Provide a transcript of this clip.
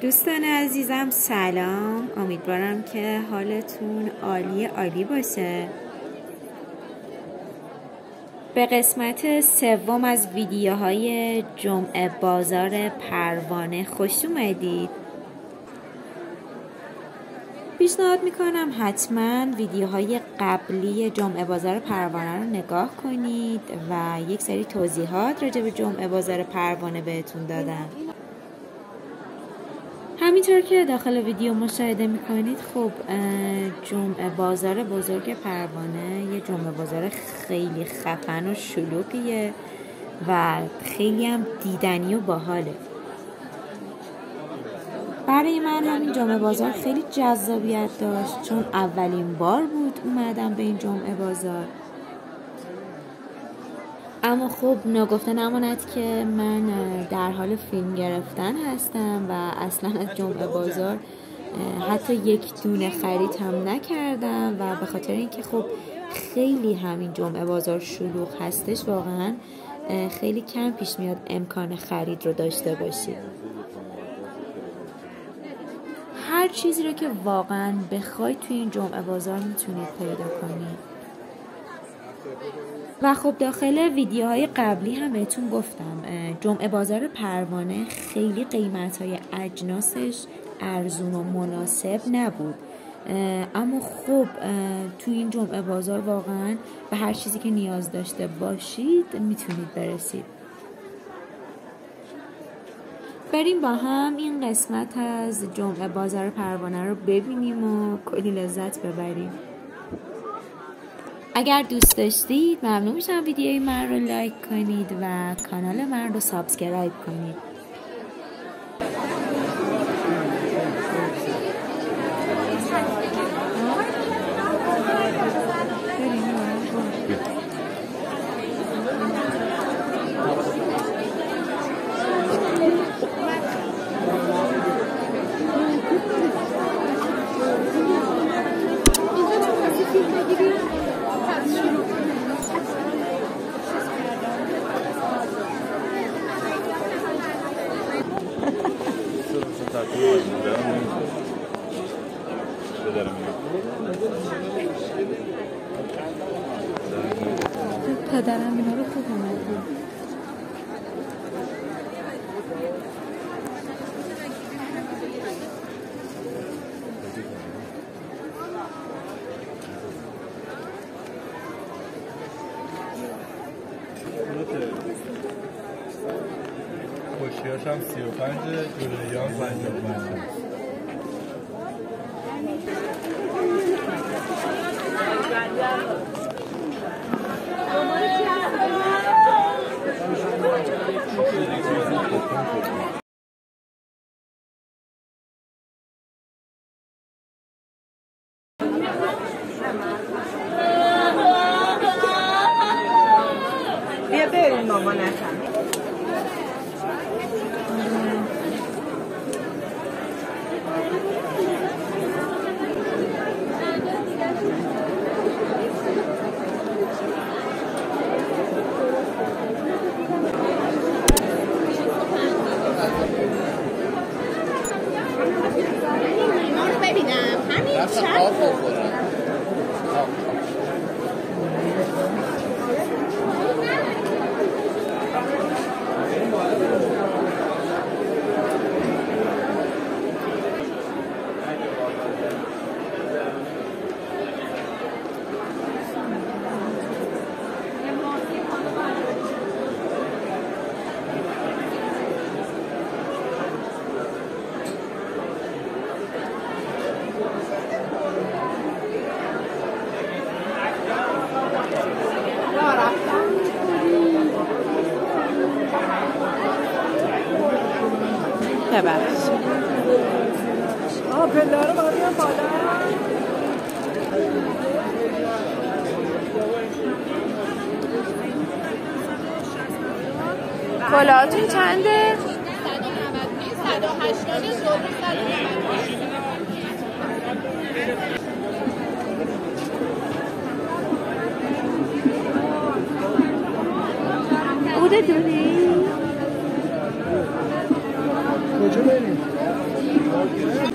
دوستان عزیزم سلام. امیدوارم که حالتون عالی عالی باشه. به قسمت سوم از ویدیوهای جمعه بازار پروانه خوش اومدید. پیشنهاد می‌کنم حتما ویدیوهای قبلی جمعه بازار پروانه رو نگاه کنید و یک سری توضیحات راجع به جمعه بازار پروانه بهتون دادم. همینطور که داخل ویدیو مشاهده می‌کنید خب جمعه بازار بزرگ پروانه یه جمعه بازار خیلی خفن و شلوغیه و خیلی هم دیدنی و باحاله. برای من همین جمعه بازار خیلی جذابیت داشت. چون اولین بار بود اومدم به این جمعه بازار. اما خب ناگفته نماند که من در حال فیلم گرفتن هستم و اصلا از جمعه بازار حتی یک دونه خرید هم نکردم و به خاطر اینکه خب خیلی همین جمعه بازار شلوغ هستش واقعا خیلی کم پیش میاد امکان خرید رو داشته باشید هر چیزی رو که واقعا بخواید توی این جمعه بازار می‌تونید پیدا کنید و خب داخل ویدیوهای قبلی هم بهتون گفتم جمعه بازار پروانه خیلی قیمت های اجناسش ارزون و مناسب نبود. اما خب توی این جمعه بازار واقعا به هر چیزی که نیاز داشته باشید می‌تونید برسید. بریم با هم این قسمت از جمعه بازار پروانه رو ببینیم و کلی لذت ببریم. اگر دوست داشتید ممنون میشم ویدیوی من رو لایک کنید و کانال من رو subscribe کنید. پدرم اینا رو خوب اومدی خوشیاش هم سی و پنج جلویی هم پنج و پنج بیا بریم مامانتم اینا رو ببینم همین چند ببخش آه پله رو باید بیام بالا کلاهاتون چنده؟ 180 بوده دونی؟ Hocam öyle.